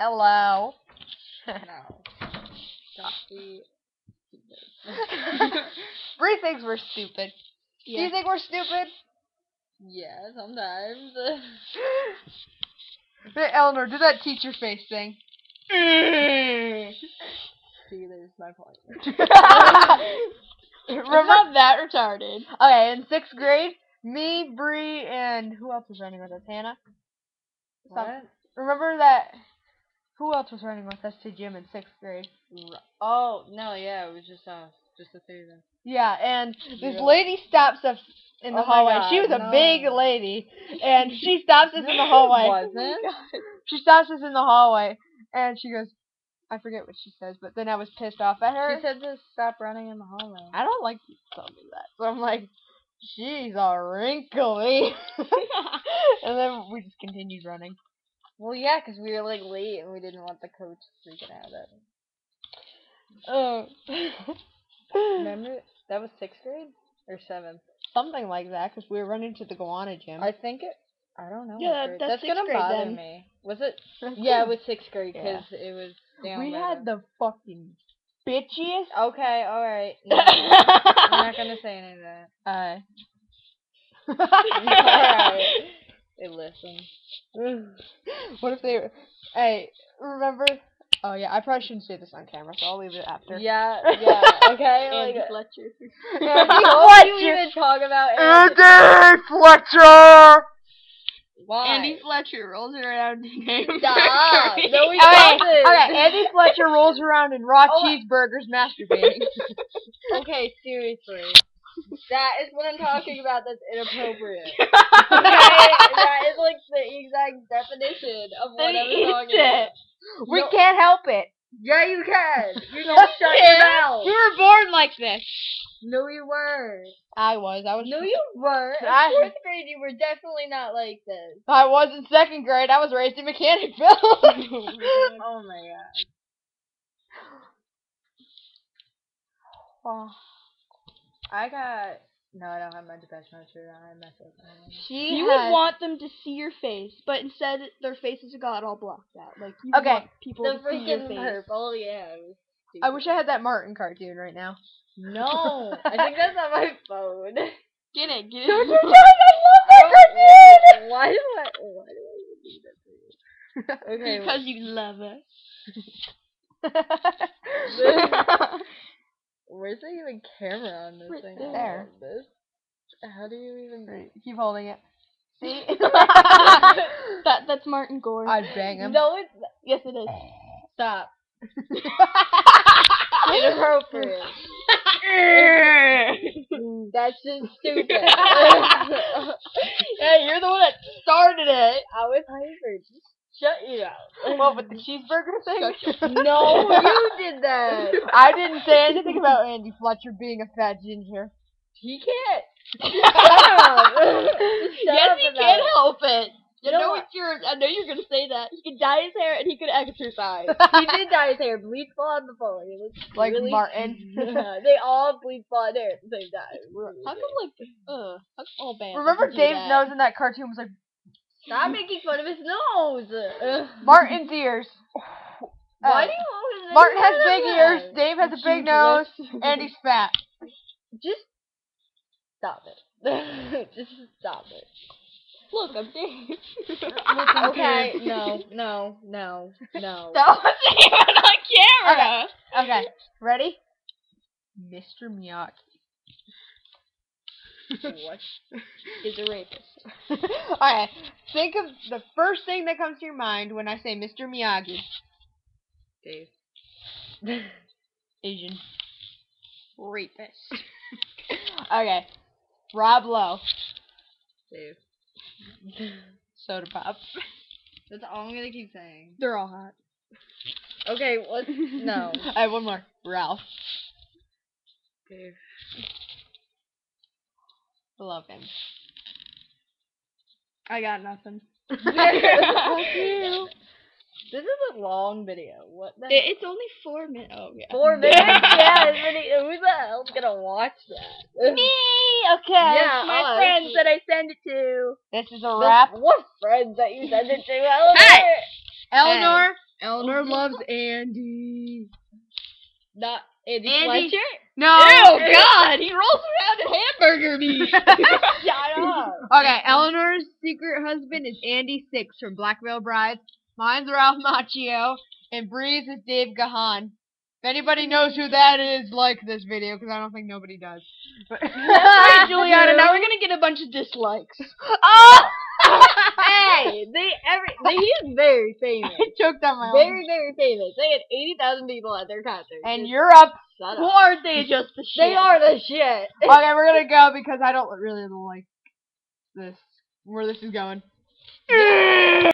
Hello. No. Stop the. Bree thinks we're stupid. Do you think we're stupid? yeah, sometimes. Hey, Eleanor, do that teacher face thing. See, there's my point. Remember? not that retarded. Okay, in sixth grade, me, Bree, and who else was running with us? Hannah. What? Remember that? Who else was running with us to gym in sixth grade? Oh no, yeah, it was just us, just the three of us. Yeah, and this Yeah. lady stops us in the Oh hallway. she was God, a big lady, and she stops us in the hallway. Wasn't? She stops us in the hallway, and she goes, I forget what she says, but then I was pissed off at her. She said to stop running in the hallway. I don't like people telling me that. So I'm like, she's all wrinkly. and then we just continued running. Well, yeah, because we were like late and we didn't want the coach freaking out at us. Oh. Remember? That was sixth grade or seventh. Something like that, because we were running to the Gowana gym. I think it. I don't know. what Yeah, grade- that's that's sixth gonna grade bother then. me. Was it? Yeah, it was sixth grade Yeah. 'cause it was. Down we by had the fucking bitchiest. Okay, all right. No, I'm not gonna say any of that. uh, Alright. They listen. what if they? Hey, remember? Oh yeah, I probably shouldn't say this on camera, so I'll leave it after. Yeah, yeah. Okay. Andy like, Fletcher. Andy Don't you Fletcher. even talk about Andy. Andy Fletcher. Why? Andy Fletcher rolls around in hamburgers. Stop. No, he Okay, doesn't. okay. Andy Fletcher rolls around in raw Oh, cheeseburgers, masturbating. Okay, seriously. That is what I'm talking about. That's inappropriate. Okay, that is like the exact definition of what Then I he was talking eats about. it. we No. can't help it. Yeah, you can. You just shut your mouth. We were born like this. No, you weren't. I was. I was. No, you weren't. In I- fourth grade, you were definitely not like this. I was in second grade. I was raised in Mechanicville. Oh my god. Oh, I got. No, I don't have my Depeche Mode shirt on. I mess up. she You has- would want them to see your face, but instead their faces got all blocked out. Like you Okay, want people The to see your freaking face. purple, yeah. I wish I had that Martin cartoon right now. No, I think that's on my phone. Get it, get it. Don't you tell me I love that cartoon! Why do I? Why do I even do that to you? Okay. because you love us. Where's the even camera on this Right thing? there. I don't want This. How do you even? Right, Keep holding it. See? that that's Martin Gore. I'd bang him. No, it's yes, it is. stop. Inappropriate. That's just stupid. hey, you're the one that started it. I was hyper. Just shut you out. What with the cheeseburger thing? No, you did that. I didn't say anything about Andy Fletcher being a fat ginger. He can't. Shut up. Shut yes, up he can't it. help it. You I know know what? it's yours. I know you're gonna say that. He could dye his hair and he could exercise. He did dye his hair bleach blonde before. He looks Like really... Martin. Yeah, they all bleach blonde hair at the same time. How come like uh how come all bands Remember have to do Dave's nose in that cartoon was like Stop making fun of his nose. Martin's ears. Why Uh, do you always make Martin has big that? ears, Dave has a big nose, and he's fat. Just stop it. Just stop it. Look, I'm Dave. Okay, no, no, no, no. That wasn't even on camera. Okay, ready? Mr. Miyagi. What? Is a rapist. Alright, think of the first thing that comes to your mind when I say Mr. Miyagi. Dave. Asian. Rapist. Okay, Rob Lowe. Dave. Soda Pop. That's all I'm gonna keep saying. They're all hot. Okay, let's no. I have one more. Ralph. Dave. I love him. I got nothing. This is a long video. What the It, it's only four minutes. Oh yeah. Four minutes? yeah, it's video. Who the hell's gonna watch that? Me. Okay. Yeah, my oh, us. friends that I send it to. This is a The- wrap. What friends that you send it to? Eleanor? Hey! Eleanor, Eleanor loves Andy. Not Andy, Andy- Fletcher. No. Oh God, he rolls around in hamburger meat. Shut up. Okay, Eleanor's secret husband is Andy Six from Black Veil Brides. Mine's Ralph Macchio, and Bree's is Dave Gahan. If anybody knows who that is, like this video because I don't think nobody does. But- That's right, Juliana. Now we're gonna get a bunch of dislikes. Oh! Hey, they every they, he's very famous. I choked on my Very, own. very famous. They had eighty thousand people at their concert. And up. shut up. aren't they just the shit? They are the shit. Okay, we're gonna go because I don't really like this. Where this is going.